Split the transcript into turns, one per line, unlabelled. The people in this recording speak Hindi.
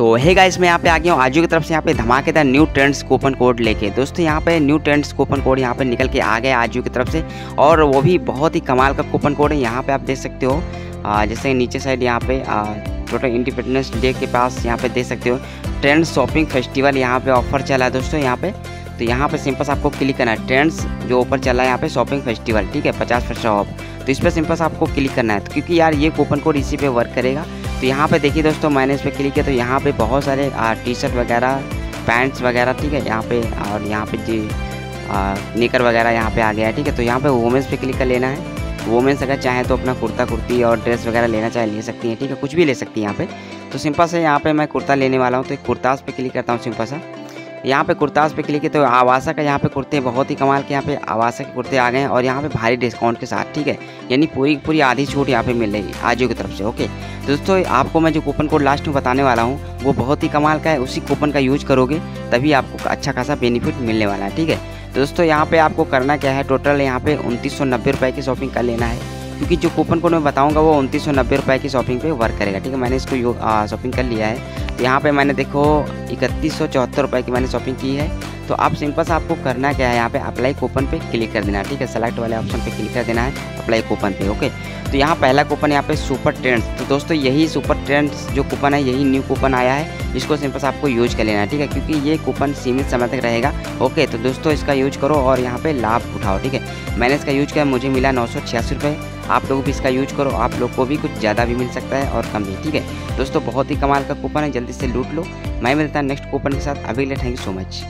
तो है गाइस मैं यहाँ पे आ गया हूँ। आजू की तरफ़ से यहाँ पे धमाकेदार न्यू ट्रेंड्स कूपन कोड लेके। दोस्तों, यहाँ पे न्यू ट्रेंड्स कूपन कोड यहाँ पे निकल के आ गया आजू की तरफ़ से। और वो भी बहुत ही कमाल का कूपन कोड है। यहाँ पे आप देख सकते हो जैसे नीचे साइड यहाँ पे टोटल इंडिपेंडेंस डे के पास यहाँ पे देख सकते हो ट्रेंड शॉपिंग फेस्टिवल यहाँ पे ऑफ़र चला है दोस्तों यहाँ पे। तो यहाँ पे सिंपल आपको क्लिक करना है। ट्रेंड्स जो ऊपर चला है यहाँ पे शॉपिंग फेस्टिवल ठीक है, पचास परसेंट ऑफ़ तो इस पर सिंपल आपको क्लिक करना है। तो क्योंकि यार ये कूपन कोड इसी पे वर्क करेगा। तो यहाँ पे देखिए दोस्तों, मैंने इस पर क्लिक किया तो यहाँ पे बहुत सारे टी शर्ट वगैरह पैंट्स वगैरह, ठीक है, यहाँ पे, और यहाँ पे जी निकर वगैरह यहाँ पे आ गया है, ठीक है तो यहाँ पे वोमेंस पे क्लिक कर लेना है। वोमेंस अगर चाहें तो अपना कुर्ता, कुर्ती और ड्रेस वगैरह लेना चाहे, ले सकती हैं, ठीक है, कुछ भी ले सकती हैं यहाँ पर तो सिंपल से यहाँ पर मैं कुर्ता लेने वाला हूँ तो एक कुर्ताज पे क्लिक करता हूँ सिंपल सा। यहाँ पे कुर्तास पे क्लिक किए तो आवासा का यहाँ पे कुर्ते बहुत ही कमाल के यहाँ पे आवासा के कुर्ते आ गए हैं और यहाँ पे भारी डिस्काउंट के साथ, ठीक है? यानी पूरी पूरी आधी छूट यहाँ पे मिल रही है आजो की तरफ़ से, ओके? दोस्तों, आपको मैं जो कूपन कोड लास्ट में बताने वाला हूँ, वो बहुत ही कमाल का है, उसी कूपन का यूज़ करोगे तभी आपको अच्छा खासा बेनिफिट मिलने वाला है, ठीक है? दोस्तों, यहाँ पे आपको करना क्या है, टोटल यहाँ पे उनतीस सौ की शॉपिंग कर लेना है। क्योंकि जो कूपन कोड मैं बताऊँगा वो उनतीस सौ नब्बे रुपये की शॉपिंग पे वर्क करेगा, ठीक है? मैंने इसको शॉपिंग कर लिया है। तो यहाँ पे मैंने देखो, इकतीस सौ चौहत्तर रुपये की मैंने शॉपिंग की है। तो आप सिंपल सा आपको करना क्या है, यहाँ पे अप्लाई कूपन पे क्लिक कर देना है, ठीक है? सेलेक्ट वाले ऑप्शन पे क्लिक कर देना है अप्लाई कूपन पे ओके तो यहाँ पहला कूपन यहाँ पे सुपर ट्रेंड्स तो दोस्तों यही सुपर ट्रेंड्स जो कूपन है, यही न्यू कूपन आया है, इसको सिंपल से आपको यूज़ कर लेना है, ठीक है? क्योंकि ये कूपन सीमित समय तक रहेगा ओके तो दोस्तों इसका यूज़ करो और यहाँ पर लाभ उठाओ, ठीक है? मैंने इसका यूज़ किया, मुझे मिला नौ सौ आप लोग भी इसका यूज़ करो, आप लोग को भी कुछ ज़्यादा भी मिल सकता है और कम भी, ठीक है? दोस्तों बहुत ही कमाल का कूपन है, जल्दी से लूट लो, मैं मिलता नेक्स्ट कूपन के साथ, अभी ले थैंक यू सो मच